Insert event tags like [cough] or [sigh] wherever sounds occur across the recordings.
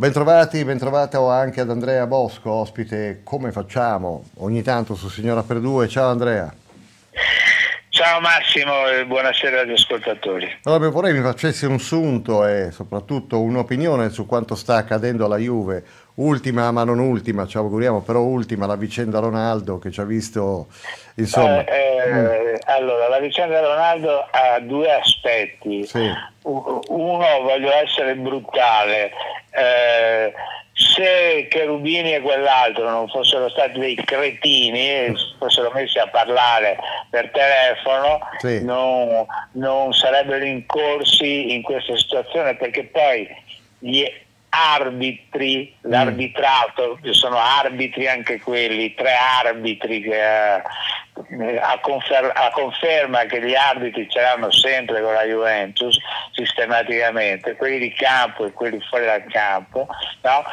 Bentrovati, bentrovata anche ad Andrea Bosco, ospite Come facciamo? Ogni tanto su Signora per due. Ciao Andrea. Ciao Massimo e buonasera agli ascoltatori. Allora vorrei mi facessi un sunto e soprattutto un'opinione su quanto sta accadendo alla Juve. Ultima ma non ultima, ci auguriamo, però ultima la vicenda Ronaldo che ci ha visto, insomma. Eh, eh, mm. Allora, la vicenda Ronaldo ha due aspetti. Sì. Uno, voglio essere brutale, eh, se Cherubini e quell'altro non fossero stati dei cretini e fossero messi a parlare per telefono sì. non, non, sarebbero incorsi in questa situazione perché poi gli arbitri, mm. l'arbitrato, sono arbitri anche quelli, tre arbitri che eh, a, confer- a, conferma che gli arbitri ce l'hanno sempre con la Juventus sistematicamente, quelli di campo e quelli fuori dal campo, no?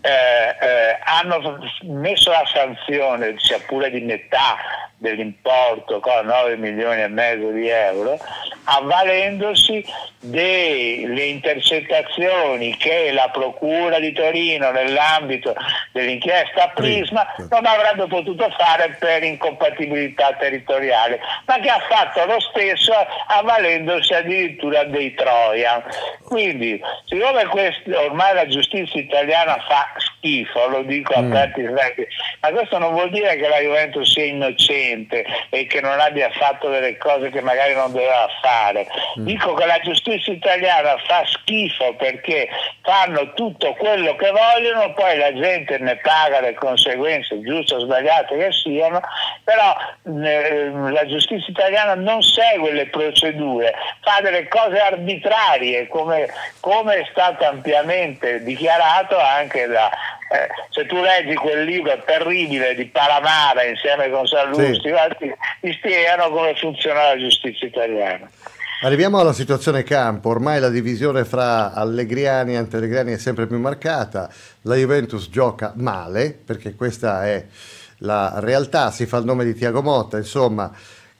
eh, eh, hanno messo la sanzione, sia pure di metà dell'importo, con 9 milioni e mezzo di euro, avvalendosi delle intercettazioni che la Procura di Torino nell'ambito dell'inchiesta Prisma non avrebbe potuto fare per incompatibilità territoriale, ma che ha fatto lo stesso avvalendosi addirittura dei Trojan. Quindi, siccome questo, ormai la giustizia italiana fa schifo, lo dico mm. aperti ma questo non vuol dire che la Juventus sia innocente e che non abbia fatto delle cose che magari non doveva fare. Mm. Dico che la giustizia italiana fa schifo perché fanno tutto quello che vogliono, poi la gente ne paga le conseguenze, giuste o sbagliate che siano, però eh, la giustizia italiana non segue le procedure, fa delle cose arbitrarie come, come è stato ampiamente dichiarato anche da eh, se tu leggi quel libro terribile di Palamara insieme con Sallusti, sì. ti spiegano come funziona la giustizia italiana. Arriviamo alla situazione campo, ormai la divisione fra Allegriani e Antelegriani è sempre più marcata, la Juventus gioca male, perché questa è la realtà, si fa il nome di Tiago Motta, insomma,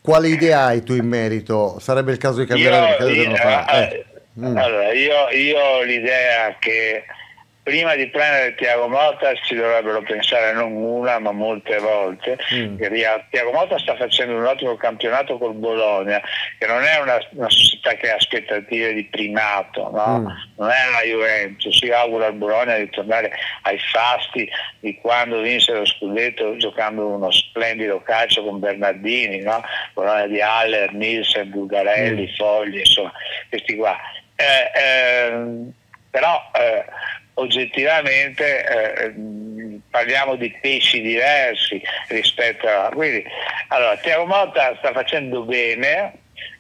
quale idea hai tu in merito? Sarebbe il caso di cambiare? Io, io, eh, mm. allora, io, io ho l'idea che prima di prendere Tiago Motta ci dovrebbero pensare non una ma molte volte. Mm. Tiago Motta sta facendo un ottimo campionato col Bologna, che non è una, una società che ha aspettative di primato, no? mm. non è la Juventus. Si augura al Bologna di tornare ai fasti di quando vinse lo scudetto giocando uno splendido calcio con Bernardini, no? Bologna di Haller, Nielsen, Bulgarelli, mm. Fogli, insomma, questi qua. Eh, eh, però eh, oggettivamente eh, parliamo di pesci diversi rispetto a... Quindi, allora, Tiago Motta sta facendo bene,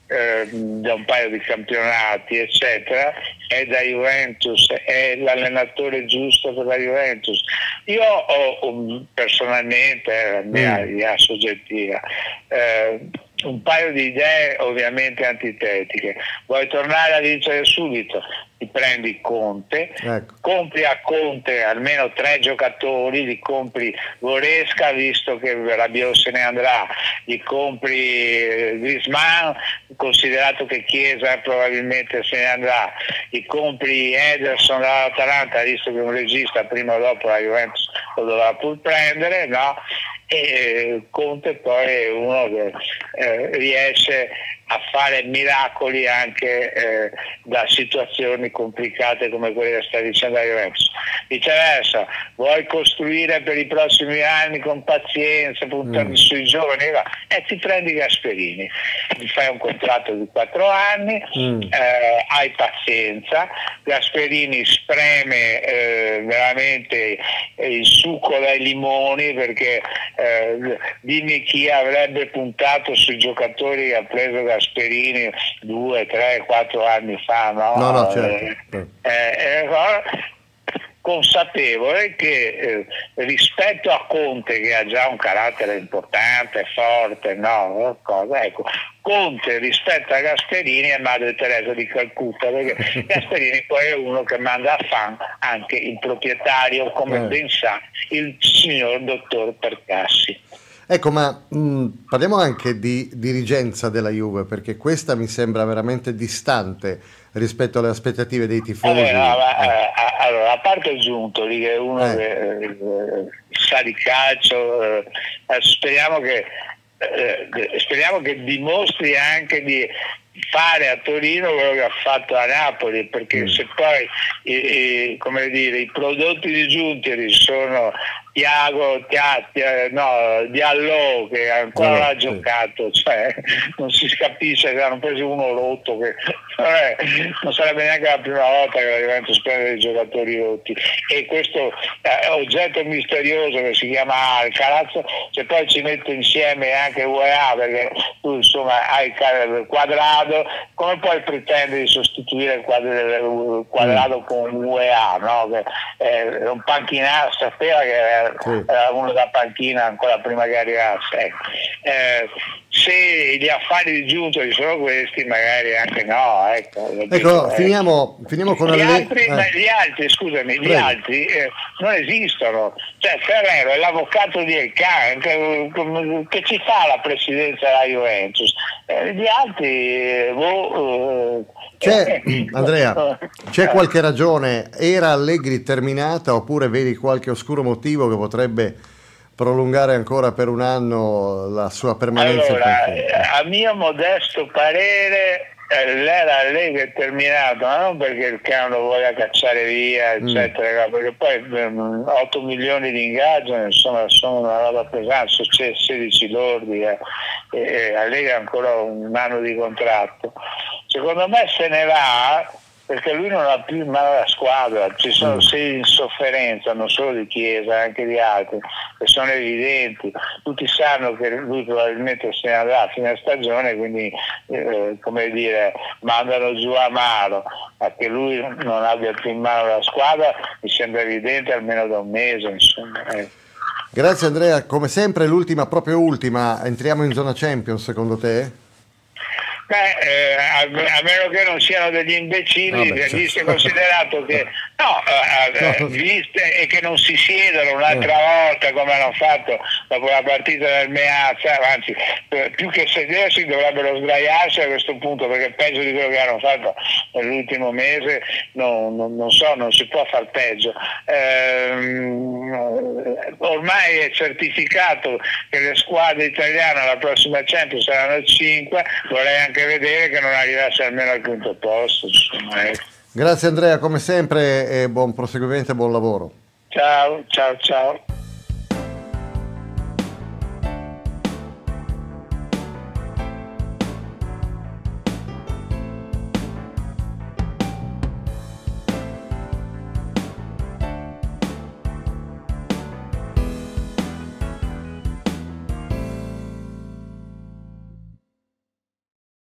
eh, da un paio di campionati, eccetera, è da Juventus, è l'allenatore giusto per la Juventus. Io ho personalmente, la mia idea soggettiva, eh, un paio di idee ovviamente antitetiche. Vuoi tornare a vincere subito? Ti prendi Conte, ecco. compri a Conte almeno tre giocatori, li compri Goresca visto che Rabiot se ne andrà, gli compri eh, Grisman considerato che Chiesa probabilmente se ne andrà, gli compri Ederson dall'Atalanta visto che un regista prima o dopo la Juventus lo dovrà pur prendere, no? E Conte poi è uno che eh, riesce a fare miracoli anche eh, da situazioni complicate come quelle che sta dicendo Juventus. Viceversa, vuoi costruire per i prossimi anni con pazienza, puntando mm. sui giovani, e eh, ti prendi Gasperini, ti fai un contratto di quattro anni, mm. eh, hai pazienza, Gasperini spreme eh, veramente il succo dai limoni perché eh, dimmi chi avrebbe puntato sui giocatori che ha preso da Gasperini due, tre, quattro anni fa, no? No, no, certo. Eh, eh, consapevole che eh, rispetto a Conte che ha già un carattere importante, forte, no? Cosa, ecco, Conte rispetto a Gasperini è Madre Teresa di Calcutta, perché [laughs] Gasperini poi è uno che manda a fan anche il proprietario, come eh. ben sa il signor dottor Percassi. Ecco, ma mh, mm, parliamo anche di dirigenza della Juve, perché questa mi sembra veramente distante rispetto alle aspettative dei tifosi. Eh, no, ma, eh, allora, a parte Giuntoli, che è uno eh. che eh, sa di calcio, eh, speriamo che eh, speriamo che dimostri anche di fare a Torino quello che ha fatto a Napoli, perché mm. se poi i, i, dire, i prodotti di Giuntoli sono Tiago, Tiatti, no, Diallo che ancora non ha giocato, cioè, non si capisce che hanno preso uno rotto, che vabbè, non sarebbe neanche la prima volta che la Juventus prende dei giocatori rotti. E questo eh, oggetto misterioso che si chiama Alcaraz, se poi ci mette insieme anche UEA, perché tu insomma hai il quadrado, come puoi pretendere di sostituire il quadrado, mm. con UEA? No? Che è un panchinato, sapeva che era sì. era uno da panchina ancora prima che arrivasse. Eh, se gli affari di giunta sono questi, magari anche no. Ecco, ecco eh. finiamo, finiamo, con gli altri, eh. gli altri, scusami, Prego. gli altri eh, non esistono. Cioè Ferrero è l'avvocato di Elkan, che, che, ci fa la presidenza della Juventus. Eh, gli altri, boh, c'è, [laughs] Andrea, c'è qualche ragione? Era Allegri terminata oppure vedi qualche oscuro motivo che potrebbe prolungare ancora per un anno la sua permanenza? Allora, a mio modesto parere eh, l'era Allegri è terminata, ma non perché il cano lo voglia cacciare via, mm. eccetera, mm. perché poi 8 mm, milioni di ingaggio insomma, sono una roba pesante, c'è 16 lordi eh, e Allegri ha ancora un anno di contratto. Secondo me se ne va perché lui non ha più in mano la squadra, ci sono mm. sei insofferenza non solo di Chiesa, anche di altri, che sono evidenti, tutti sanno che lui probabilmente se ne andrà a fine stagione, quindi eh, come dire, mandano giù a mano, ma che lui non abbia più in mano la squadra mi sembra evidente almeno da un mese. Insomma. Eh. Grazie Andrea, come sempre l'ultima, proprio ultima, entriamo in zona Champions secondo te? Beh, eh, a, a, meno che non siano degli imbecilli, Vabbè, certo. visto considerato che no, eh, no. Viste, e che non si siedono un'altra eh. volta come hanno fatto dopo la partita del Meazza, anzi eh, più che sedersi dovrebbero sdraiarsi a questo punto perché peggio di quello che hanno fatto nell'ultimo mese non, non, non so, non si può far peggio. Ehm, ormai è certificato che le squadre italiane alla prossima Champions saranno 5, vorrei anche anche vedere che non arrivasse almeno al quinto posto. Insomma, ecco. Grazie Andrea, come sempre, buon proseguimento e buon lavoro. Ciao, ciao, ciao.